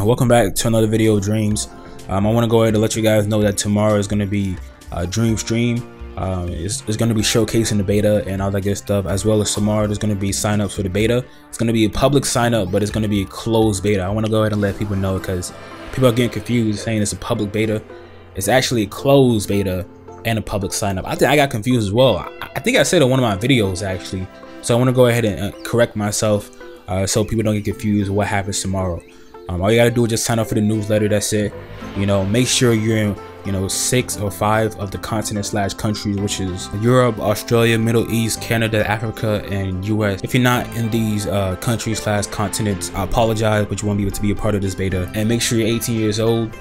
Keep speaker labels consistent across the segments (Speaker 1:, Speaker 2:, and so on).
Speaker 1: Uh, welcome back to another video of Dreams. Um, I want to go ahead and let you guys know that tomorrow is going to be a Dream Stream. Um, it's, it's going to be showcasing the beta and all that good stuff, as well as tomorrow there's going to be sign-ups for the beta. It's going to be a public sign-up, but it's going to be a closed beta. I want to go ahead and let people know because people are getting confused saying it's a public beta. It's actually a closed beta and a public sign-up. I think I got confused as well. I, I think I said in one of my videos actually. So I want to go ahead and uh, correct myself uh, so people don't get confused what happens tomorrow. Um, all you gotta do is just sign up for the newsletter. That's it. You know, make sure you're in, you know, six or five of the continent slash countries, which is Europe, Australia, Middle East, Canada, Africa, and US. If you're not in these uh, countries slash continents, I apologize, but you won't be able to be a part of this beta. And make sure you're 18 years old.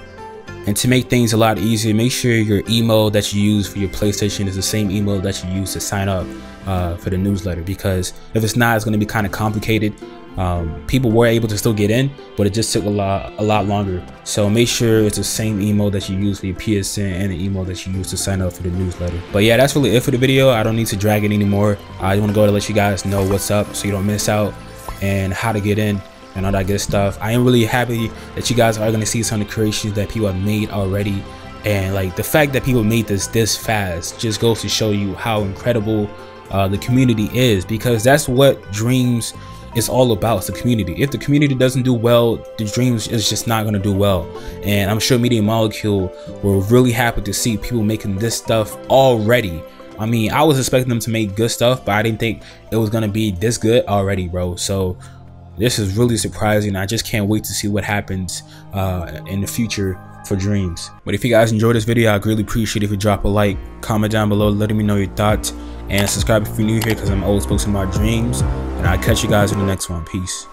Speaker 1: And to make things a lot easier, make sure your email that you use for your PlayStation is the same email that you use to sign up uh, for the newsletter. Because if it's not, it's going to be kind of complicated um, people were able to still get in, but it just took a lot a lot longer. So make sure it's the same email that you use for your PSN and the email that you use to sign up for the newsletter. But yeah, that's really it for the video. I don't need to drag it anymore. I want to go to let you guys know what's up so you don't miss out and how to get in and all that good stuff. I am really happy that you guys are going to see some of the creations that people have made already. And like the fact that people made this this fast just goes to show you how incredible uh, the community is because that's what dreams it's all about the community. If the community doesn't do well, the dreams is just not gonna do well. And I'm sure Media Molecule were really happy to see people making this stuff already. I mean, I was expecting them to make good stuff, but I didn't think it was gonna be this good already, bro. So this is really surprising. I just can't wait to see what happens uh, in the future for dreams. But if you guys enjoyed this video, I'd really appreciate if you drop a like, comment down below, letting me know your thoughts, and subscribe if you're new here because I'm always posting my dreams. And I'll catch you guys in the next one. Peace.